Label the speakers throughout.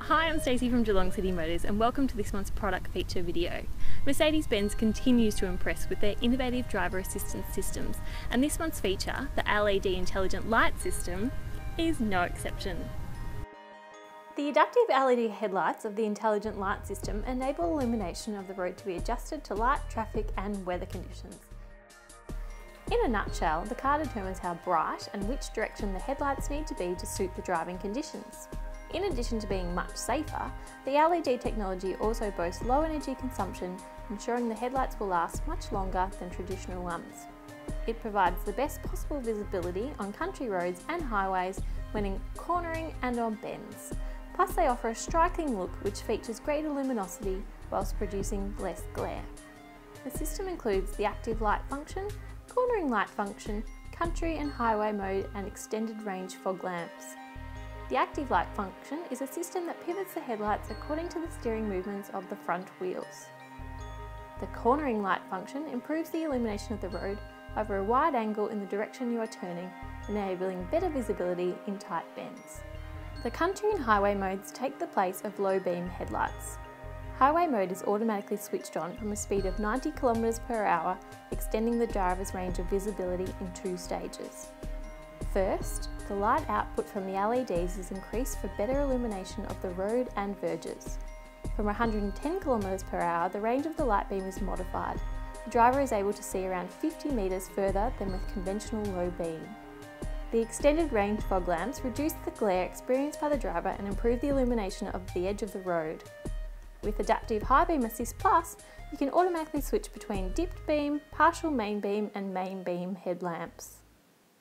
Speaker 1: Hi, I'm Stacey from Geelong City Motors and welcome to this month's product feature video. Mercedes-Benz continues to impress with their innovative driver assistance systems and this month's feature, the LED intelligent light system, is no exception. The adaptive LED headlights of the intelligent light system enable illumination of the road to be adjusted to light, traffic and weather conditions. In a nutshell, the car determines how bright and which direction the headlights need to be to suit the driving conditions. In addition to being much safer, the LED technology also boasts low energy consumption, ensuring the headlights will last much longer than traditional ones. It provides the best possible visibility on country roads and highways when in cornering and on bends. Plus they offer a striking look which features greater luminosity whilst producing less glare. The system includes the active light function, cornering light function, country and highway mode and extended range fog lamps. The active light function is a system that pivots the headlights according to the steering movements of the front wheels. The cornering light function improves the illumination of the road over a wide angle in the direction you are turning, enabling better visibility in tight bends. The country and highway modes take the place of low beam headlights. Highway mode is automatically switched on from a speed of 90 km per hour, extending the driver's range of visibility in two stages. First, the light output from the LEDs is increased for better illumination of the road and verges. From 110 km per hour, the range of the light beam is modified. The driver is able to see around 50 metres further than with conventional low beam. The extended range fog lamps reduce the glare experienced by the driver and improve the illumination of the edge of the road. With Adaptive High Beam Assist Plus, you can automatically switch between dipped beam, partial main beam and main beam headlamps.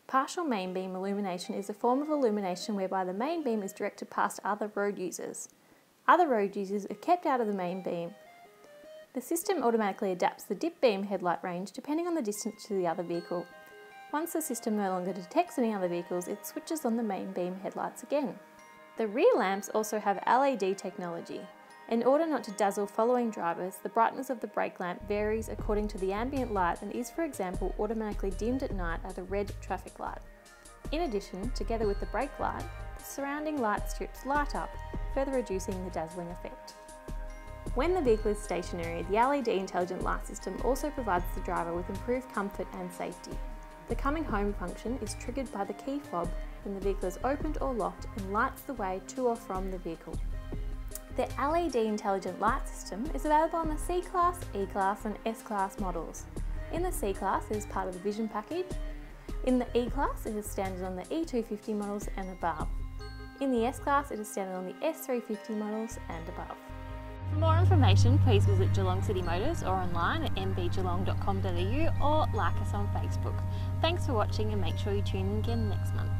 Speaker 1: Partial main beam illumination is a form of illumination whereby the main beam is directed past other road users. Other road users are kept out of the main beam. The system automatically adapts the dip beam headlight range depending on the distance to the other vehicle. Once the system no longer detects any other vehicles, it switches on the main beam headlights again. The rear lamps also have LED technology. In order not to dazzle following drivers, the brightness of the brake lamp varies according to the ambient light and is, for example, automatically dimmed at night at a red traffic light. In addition, together with the brake light, the surrounding light strips light up, further reducing the dazzling effect. When the vehicle is stationary, the LED intelligent light system also provides the driver with improved comfort and safety. The coming home function is triggered by the key fob when the vehicle is opened or locked and lights the way to or from the vehicle. The LED intelligent light system is available on the C-Class, E-Class and S-Class models. In the C-Class it is part of the Vision package. In the E-Class it is standard on the E250 models and above. In the S-Class it is standard on the S350 models and above. For more information, please visit Geelong City Motors or online at mbgeelong.com.au or like us on Facebook. Thanks for watching and make sure you tune in again next month.